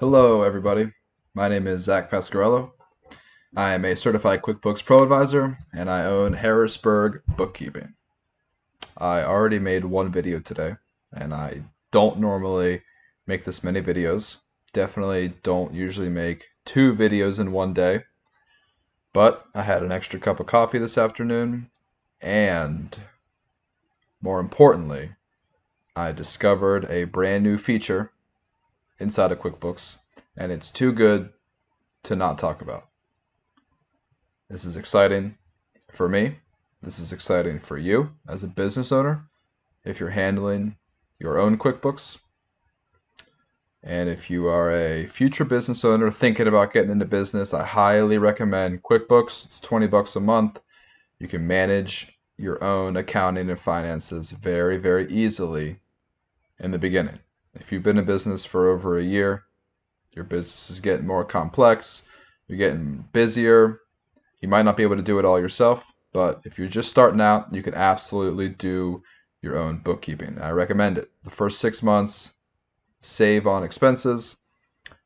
Hello, everybody. My name is Zach Pasquarello. I am a certified QuickBooks Pro Advisor and I own Harrisburg Bookkeeping. I already made one video today and I don't normally make this many videos. Definitely don't usually make two videos in one day. But I had an extra cup of coffee this afternoon and more importantly, I discovered a brand new feature inside of QuickBooks, and it's too good to not talk about. This is exciting for me. This is exciting for you as a business owner if you're handling your own QuickBooks. And if you are a future business owner thinking about getting into business, I highly recommend QuickBooks. It's 20 bucks a month. You can manage your own accounting and finances very, very easily in the beginning. If you've been in business for over a year, your business is getting more complex, you're getting busier. You might not be able to do it all yourself, but if you're just starting out, you can absolutely do your own bookkeeping. I recommend it. The first six months, save on expenses,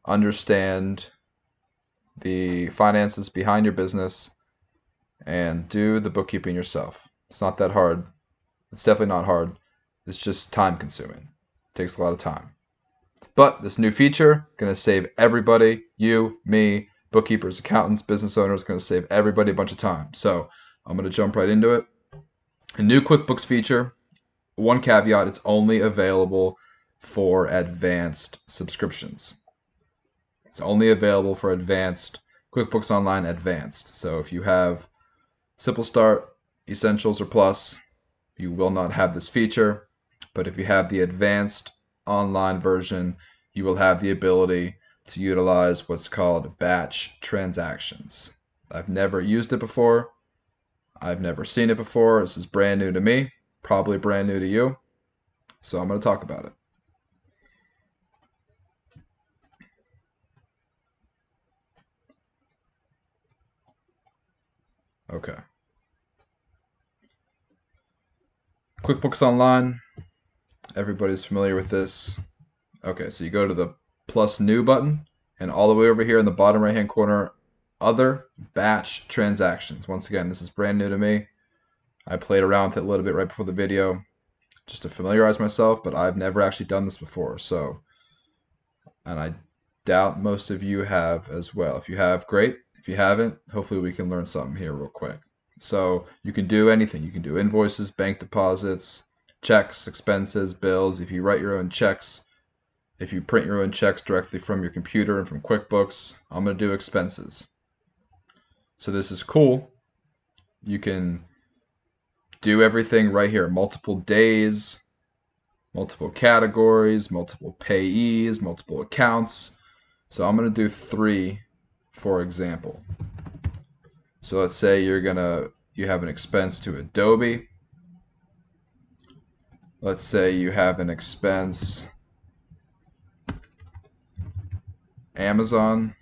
understand the finances behind your business, and do the bookkeeping yourself. It's not that hard. It's definitely not hard. It's just time consuming. Takes a lot of time. But this new feature going to save everybody, you, me, bookkeepers, accountants, business owners, going to save everybody a bunch of time. So I'm going to jump right into it. A new QuickBooks feature. One caveat: it's only available for advanced subscriptions. It's only available for advanced QuickBooks Online Advanced. So if you have Simple Start, Essentials, or Plus, you will not have this feature. But if you have the advanced online version, you will have the ability to utilize what's called batch transactions. I've never used it before. I've never seen it before. This is brand new to me, probably brand new to you. So I'm going to talk about it. Okay. QuickBooks Online. Everybody's familiar with this. Okay, so you go to the plus new button and all the way over here in the bottom right hand corner, other batch transactions. Once again, this is brand new to me. I played around with it a little bit right before the video just to familiarize myself, but I've never actually done this before. So, and I doubt most of you have as well. If you have, great. If you haven't, hopefully we can learn something here real quick. So you can do anything. You can do invoices, bank deposits, checks, expenses, bills. If you write your own checks, if you print your own checks directly from your computer and from QuickBooks, I'm going to do expenses. So this is cool. You can do everything right here. Multiple days, multiple categories, multiple payees, multiple accounts. So I'm going to do three, for example. So let's say you're going to, you have an expense to Adobe. Let's say you have an expense Amazon.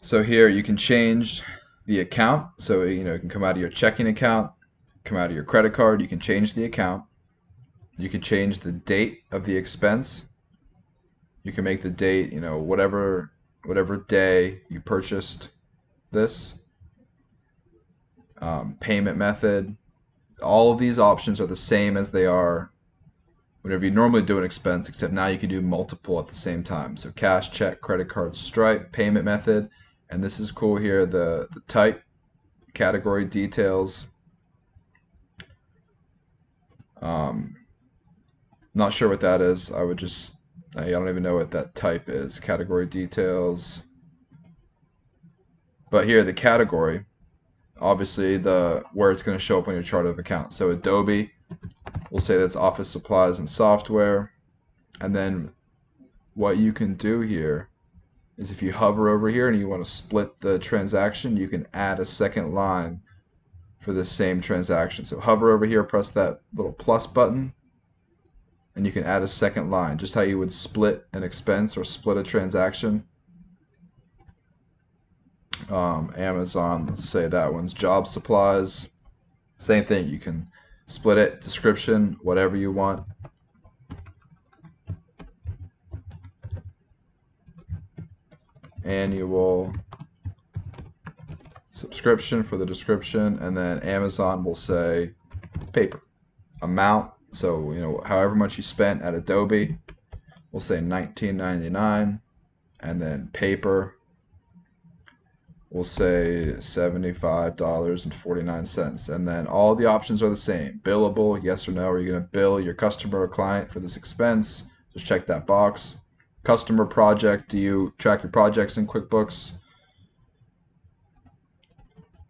So here you can change the account. So you know it can come out of your checking account, come out of your credit card. You can change the account. You can change the date of the expense. You can make the date, you know, whatever whatever day you purchased this. Um, payment method. All of these options are the same as they are whenever you normally do an expense, except now you can do multiple at the same time. So cash, check, credit card, Stripe, payment method, and this is cool here, the, the type, category details. Um, not sure what that is. I would just, I don't even know what that type is. Category details. But here, the category, obviously the where it's going to show up on your chart of accounts. So Adobe, We'll say that's office supplies and software. And then what you can do here is if you hover over here and you want to split the transaction, you can add a second line for the same transaction. So hover over here, press that little plus button, and you can add a second line, just how you would split an expense or split a transaction. Um, Amazon, let's say that one's job supplies. Same thing, you can split it, description, whatever you want. Annual subscription for the description, and then Amazon will say paper amount. So you know, however much you spent at Adobe, we'll say 19.99, and then paper we'll say $75.49 and then all the options are the same. Billable yes or no are you going to bill your customer or client for this expense? Just check that box. Customer project do you track your projects in quickbooks?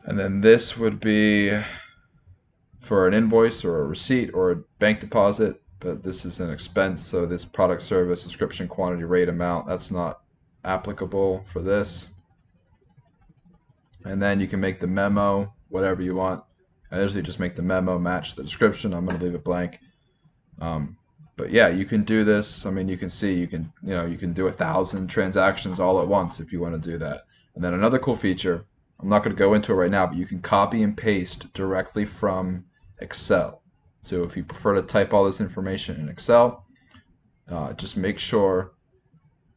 And then this would be for an invoice or a receipt or a bank deposit but this is an expense so this product service subscription quantity rate amount that's not applicable for this and then you can make the memo whatever you want. I usually just make the memo match the description. I'm going to leave it blank. Um, but yeah, you can do this. I mean, you can see you can you know you can do a thousand transactions all at once if you want to do that. And then another cool feature. I'm not going to go into it right now, but you can copy and paste directly from Excel. So if you prefer to type all this information in Excel, uh, just make sure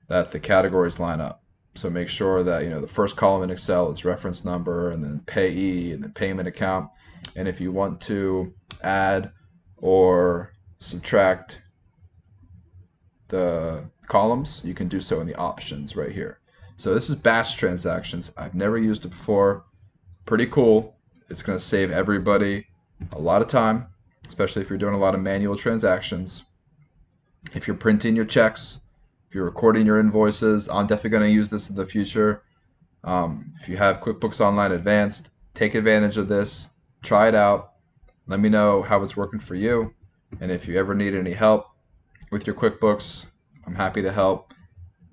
that the categories line up. So make sure that you know the first column in Excel is reference number and then payee and then payment account. And if you want to add or subtract the columns, you can do so in the options right here. So this is batch transactions. I've never used it before. Pretty cool. It's going to save everybody a lot of time, especially if you're doing a lot of manual transactions. If you're printing your checks, if you're recording your invoices, I'm definitely going to use this in the future. Um, if you have QuickBooks Online Advanced, take advantage of this. Try it out. Let me know how it's working for you. And if you ever need any help with your QuickBooks, I'm happy to help.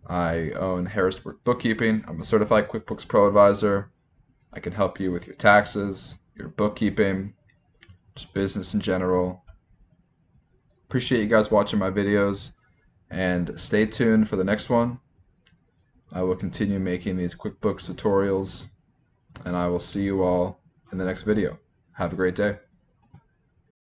I own Harrisburg Bookkeeping. I'm a certified QuickBooks Pro advisor. I can help you with your taxes, your bookkeeping, just business in general. Appreciate you guys watching my videos. And stay tuned for the next one. I will continue making these QuickBooks tutorials, and I will see you all in the next video. Have a great day.